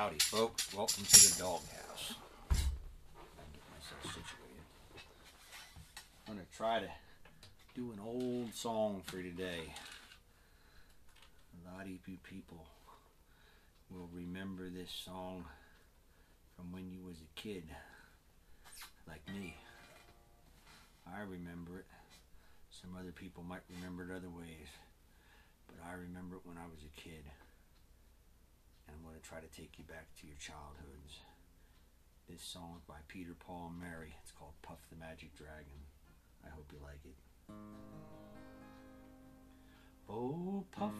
Howdy, folks. Welcome to the doghouse. I'm going to try to do an old song for today. A lot of you people will remember this song from when you was a kid, like me. I remember it. Some other people might remember it other ways, but I remember it when I was a kid going to try to take you back to your childhoods. This song by Peter, Paul, and Mary. It's called Puff the Magic Dragon. I hope you like it. Oh, Puff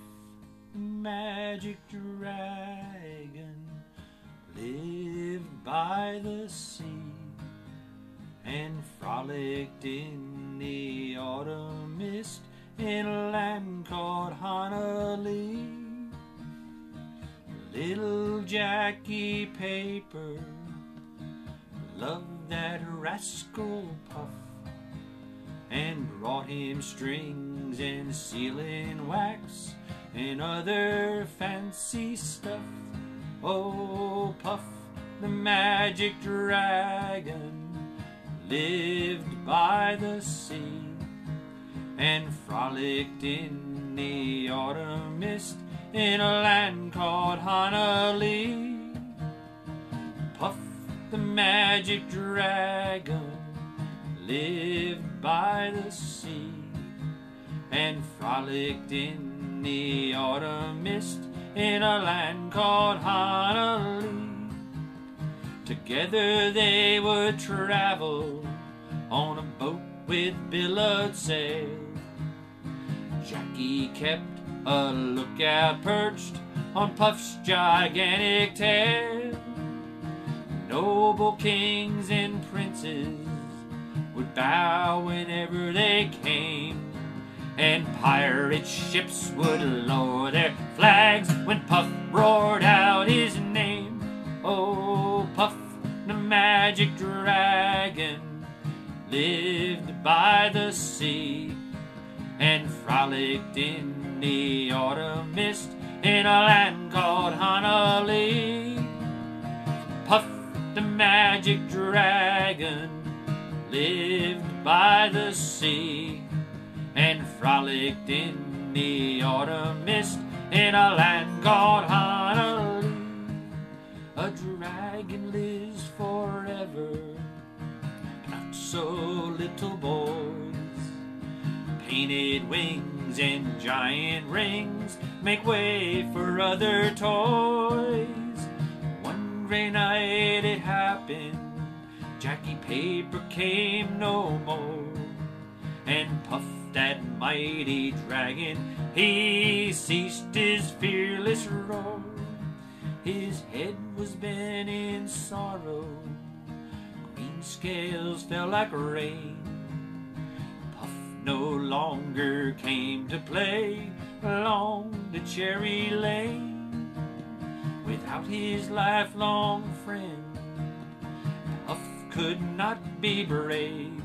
Magic Dragon lived by the sea and frolicked in the autumn mist in a land called Honah Lee. Little Jackie Paper loved that rascal Puff and brought him strings and sealing wax and other fancy stuff. Oh, Puff the magic dragon lived by the sea and frolicked in the autumn mist in a land called Honah Lee. Puff the magic dragon lived by the sea and frolicked in the autumn mist in a land called Honah Lee. Together they would travel on a boat with billowed sail. Jackie kept a lookout perched on Puff's gigantic tail. Noble kings and princes would bow whenever they came, and pirate ships would lower their flags when Puff roared out his name. Oh, Puff, the magic dragon, lived by the sea and frolicked in the autumn mist in a land called Honah Lee. Puff the magic dragon lived by the sea and frolicked in the autumn mist in a land called Honah Lee. A dragon lives forever, not so little boys. Painted wings and giant rings make way for other toys. One gray night it happened, Jackie Paper came no more, and Puff that mighty dragon, he ceased his fearless roar. His head was bent in sorrow, green scales fell like rain no longer came to play along the cherry lane without his lifelong friend. Puff could not be brave,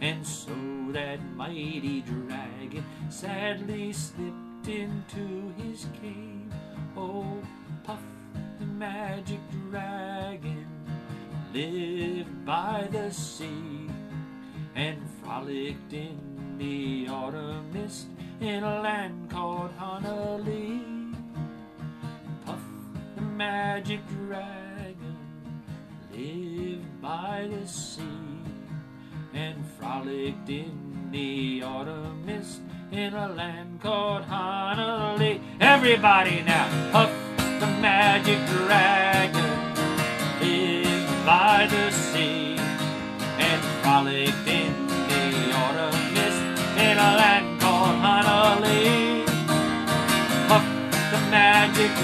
and so that mighty dragon sadly slipped into his cave. Oh, Puff the magic dragon lived by the sea and frolicked in the autumn mist in a land called Honah Lee. Puff the magic dragon lived by the sea and frolicked in the autumn mist in a land called Honah Lee. Everybody now, Puff the magic dragon lived by the sea and frolicked